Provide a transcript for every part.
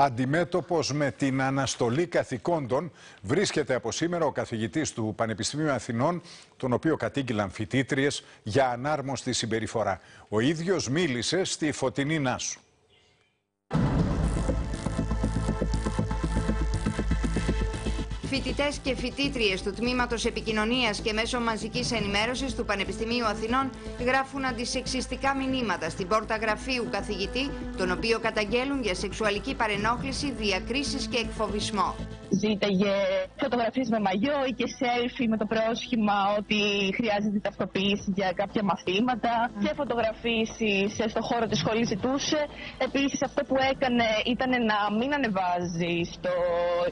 Αντιμέτωπος με την αναστολή καθηκόντων βρίσκεται από σήμερα ο καθηγητής του Πανεπιστημίου Αθηνών, τον οποίο κατήγγυλαν φοιτήτριες για ανάρμοστη συμπεριφορά. Ο ίδιος μίλησε στη Φωτεινή Νάσου. Φοιτητές και φοιτήτριες του Τμήματος Επικοινωνίας και Μέσω Μαζικής Ενημέρωσης του Πανεπιστημίου Αθηνών γράφουν αντισεξιστικά μηνύματα στην πόρτα γραφείου καθηγητή, τον οποίο καταγγέλουν για σεξουαλική παρενόχληση, διακρίσεις και εκφοβισμό ζήταγε φωτογραφίες με μαγιό ή και selfie με το πρόσχημα ότι χρειάζεται ταυτοποίηση για κάποια μαθήματα mm. και φωτογραφίσεις στο χώρο της σχολής ζητούσε. Επίσης, αυτό που έκανε ήταν να μην ανεβάζει στο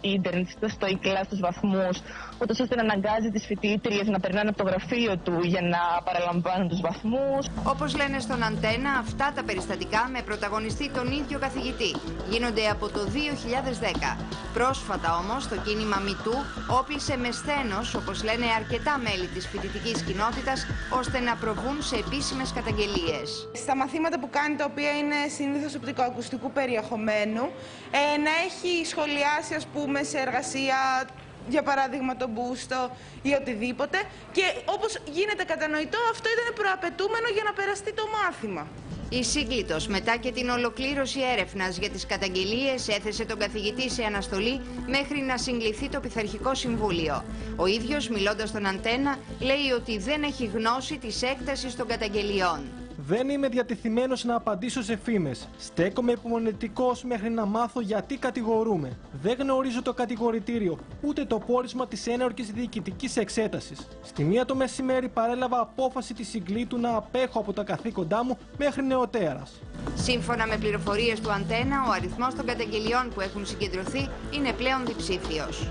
ίντερνετ, στο e στους βαθμούς, ούτως ώστε να αναγκάζει τις φοιτήτριες να περνάνε από το γραφείο του για να παραλαμβάνουν τους βαθμούς. Όπως λένε στον Αντένα, αυτά τα περιστατικά με πρωταγωνιστή τον ίδιο καθηγητή γίνονται από το 2010. Πρόσφατα όμω, το κίνημα Μητού όπλησε με σθένος, όπως λένε αρκετά μέλη της φοιτητικής κοινότητας, ώστε να προβούν σε επίσημες καταγγελίες. Στα μαθήματα που κάνει, τα οποία είναι συνήθως οπτικοακουστικού περιεχομένου, ε, να έχει σχολιάσει, ας πούμε, σε εργασία για παράδειγμα τον μπούστο ή οτιδήποτε και όπως γίνεται κατανοητό αυτό ήταν προαπαιτούμενο για να περαστεί το μάθημα. Η Σύγκλιτος μετά και την ολοκλήρωση έρευνας για τις καταγγελίες έθεσε τον καθηγητή σε αναστολή μέχρι να συγκληθεί το Πειθαρχικό Συμβούλιο. Ο ίδιος μιλώντας στον Αντένα λέει ότι δεν έχει γνώση της έκτασης των καταγγελιών. Δεν είμαι διατεθειμένος να απαντήσω σε φήμες. Στέκομαι υπομονετικός μέχρι να μάθω γιατί κατηγορούμε. Δεν γνωρίζω το κατηγορητήριο, ούτε το πόρισμα της ένορκης διοικητικής εξέτασης. Στη μία το μεσημέρι παρέλαβα απόφαση της συγκλήτου να απέχω από τα καθήκοντά μου μέχρι νεοτέρας. Σύμφωνα με πληροφορίες του Αντένα, ο αριθμός των καταγγελιών που έχουν συγκεντρωθεί είναι πλέον διψήφιος.